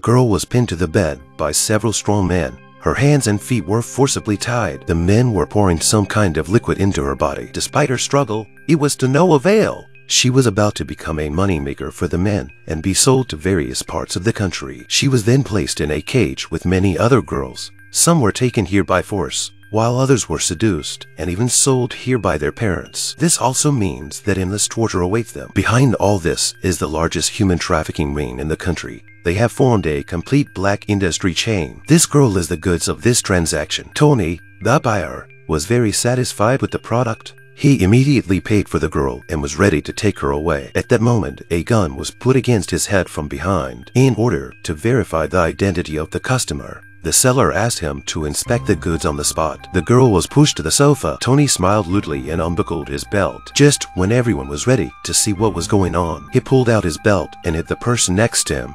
The girl was pinned to the bed by several strong men. Her hands and feet were forcibly tied. The men were pouring some kind of liquid into her body. Despite her struggle, it was to no avail. She was about to become a moneymaker for the men and be sold to various parts of the country. She was then placed in a cage with many other girls. Some were taken here by force, while others were seduced and even sold here by their parents. This also means that endless torture awaits them. Behind all this is the largest human trafficking ring in the country. They have formed a complete black industry chain. This girl is the goods of this transaction. Tony, the buyer, was very satisfied with the product. He immediately paid for the girl and was ready to take her away. At that moment, a gun was put against his head from behind in order to verify the identity of the customer. The seller asked him to inspect the goods on the spot. The girl was pushed to the sofa. Tony smiled lewdly and unbuckled his belt. Just when everyone was ready to see what was going on, he pulled out his belt and hit the person next to him